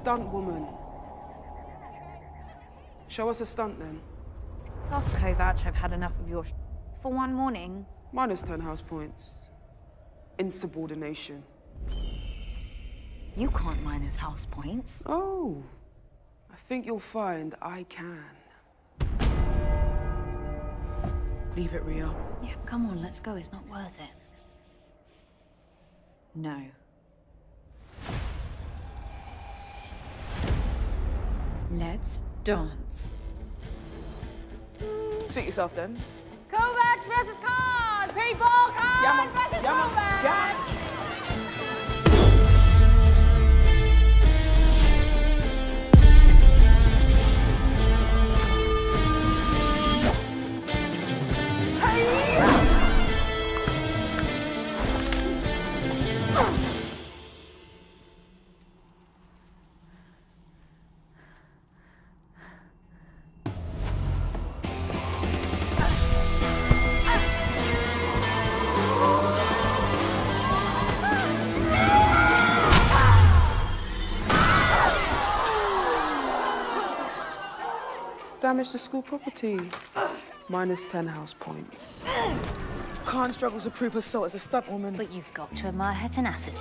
stunt woman. Show us a stunt then. It's off, Kovac. I've had enough of your sh- For one morning. Minus 10 house points. Insubordination. You can't minus house points. Oh. I think you'll find I can. Leave it, Ria. Yeah, come on, let's go. It's not worth it. No. Let's dance. Suit yourself then. Kovac versus Khan! People, Khan Yeah, versus Yeah, man. Kovac! Yeah, Damage to school property. Minus 10 house points. Khan struggles to prove herself as a stunt woman. But you've got to admire her tenacity.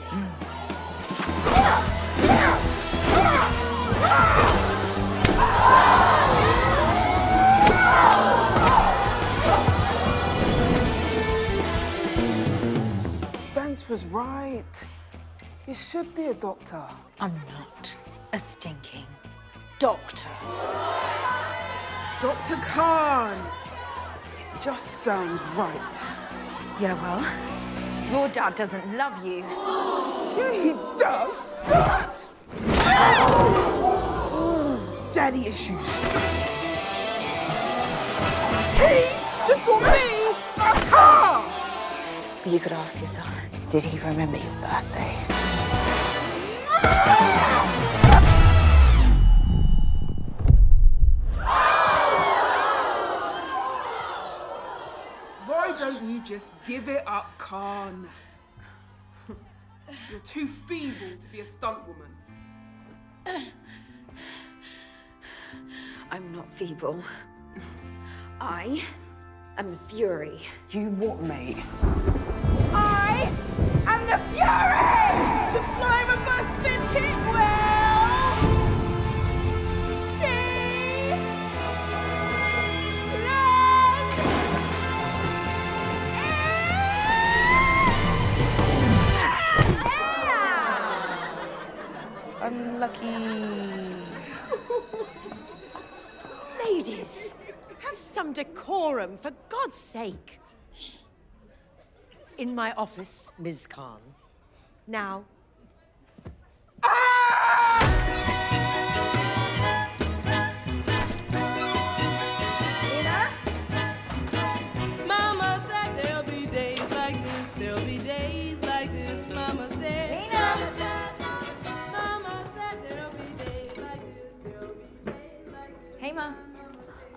Spence was right. You should be a doctor. I'm not a stinking doctor. Dr. Khan! It just sounds right. Yeah, well, your dad doesn't love you. Yeah, he does. Daddy issues. He just bought me a car! But you could ask yourself, did he remember your birthday? You just give it up, Khan? You're too feeble to be a stunt woman. I'm not feeble. I am the Fury. You what, mate? I am the Fury! Unlucky. Ladies, have some decorum, for God's sake. In my office, Ms. Khan. Now,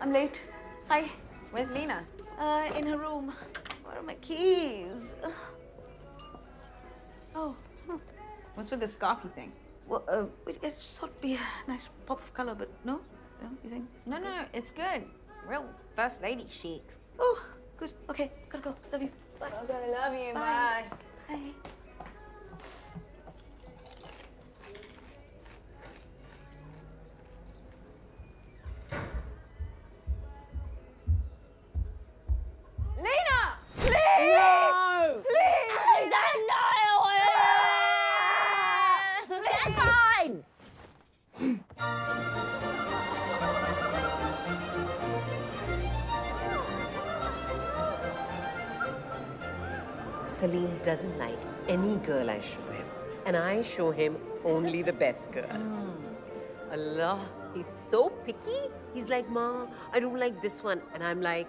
I'm late. Hi. Where's Lena? Uh, in her room. Where are my keys? Oh, What's with the scarfy thing? well, uh, wait, I just thought it'd be a nice pop of color, but no? No, you think? No, no, it's good. Real first lady chic. Oh, good. Okay, gotta go. Love you. Bye. I love you. Bye. Bye. Lena! Salim doesn't like any girl I show him. And I show him only the best girls. Hmm. Allah, he's so picky. He's like, Ma, I don't like this one. And I'm like,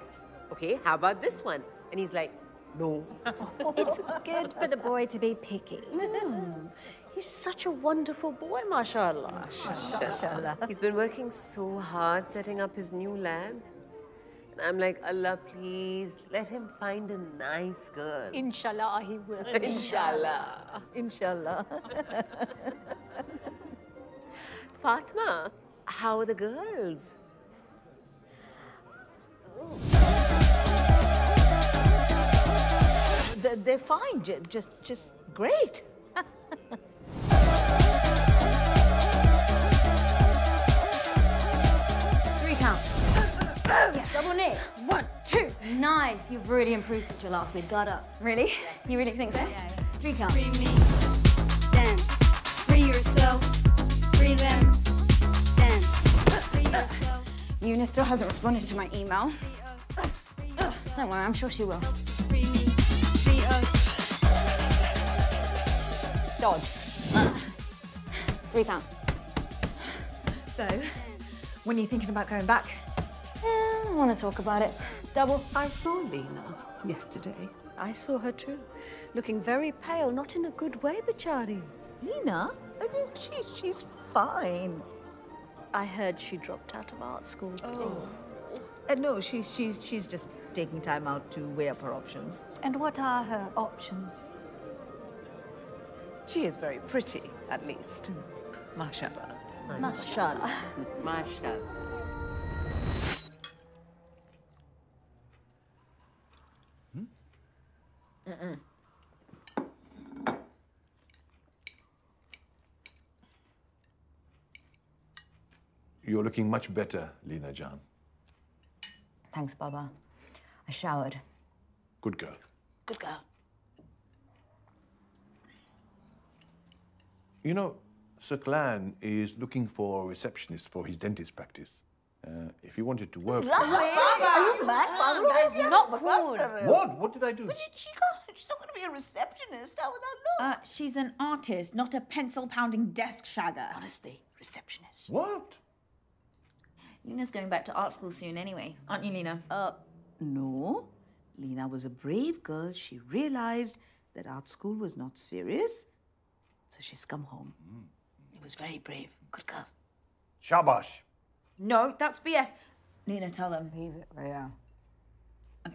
okay, how about this one? And he's like, no. It's good for the boy to be picky. Hmm. He's such a wonderful boy, mashallah. Mashallah. He's been working so hard setting up his new lab. And I'm like, Allah, please, let him find a nice girl. Inshallah, he will. Inshallah. Inshallah. Fatma, how are the girls? They're, they're fine, ju- just, just great. Nice. You've really improved since your last week. Got up. Really? You really think so? Yeah. Three count. Free me, dance. Free yourself, free them, dance. Free uh, yourself, Una still hasn't responded to my email. free us, free Ugh, don't worry, I'm sure she will. free me, free us. Dodge. Three count. So, when are you thinking about going back? I want to talk about it. Double. I saw Lena yesterday. I saw her too. Looking very pale, not in a good way, Bichari. Lena? I think she, she's fine. I heard she dropped out of art school. Oh. Uh, no, she's, she's, she's just taking time out to weigh up her options. And what are her options? She is very pretty, at least. Mashallah. Mashallah. Mashallah. You're looking much better, Lena Jan. Thanks, Baba. I showered. Good girl. Good girl. You know, Sir Clan is looking for a receptionist for his dentist practice. Uh, if you wanted to work. Are you mad, Father? That is not cool. What? What did I do? She can't, she's not going to be a receptionist. How would that look? Uh, she's an artist, not a pencil pounding desk shagger. Honestly, receptionist. What? Lena's going back to art school soon anyway, aren't you, Lena? Uh, no. Lena was a brave girl. She realized that art school was not serious. So she's come home. It was very brave. Good girl. Shabash. No, that's BS. Lena, tell them. Leave it, Ria.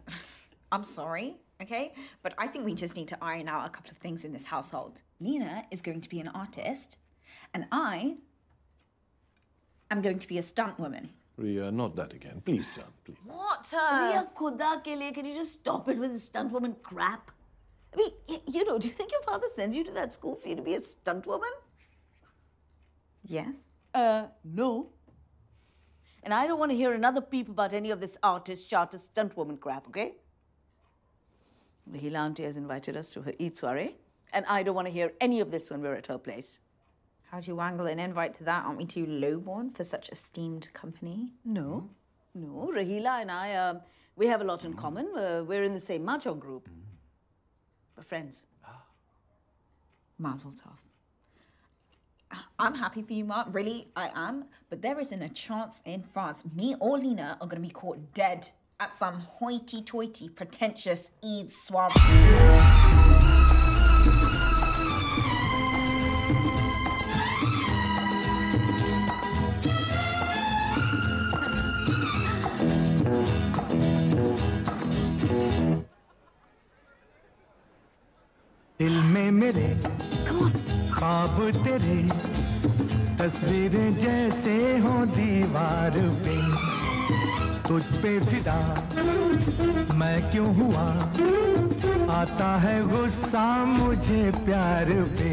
I'm sorry, okay? But I think we just need to iron out a couple of things in this household. Lena is going to be an artist, and I am going to be a stunt woman. Ria, not that again. Please, Jan, please. What? Ria Khuda ke liye, can you just stop it with the stunt woman crap? I mean, you know, do you think your father sends you to that school for you to be a stunt woman? Yes? Uh, no. And I don't want to hear another peep about any of this artist, chartist, stunt woman crap, okay? Rahila auntie has invited us to her Eid soiree, and I don't want to hear any of this when we're at her place. How'd you wangle an invite to that? Aren't we too lowborn for such esteemed company? No, no. Rahila and I, uh, we have a lot in common. Uh, we're in the same mahjong group. We're friends. Mazel tov. I'm happy for you, Mark. Really, I am. But there isn't a chance in France me or Lena are going to be caught dead at some hoity-toity, pretentious Eid soiree. तेरे तस्वीर जैसे हो दीवार पे। तुझ पे फिदा मैं क्यों हुआ? आता है गुस्सा मुझे प्यार पे।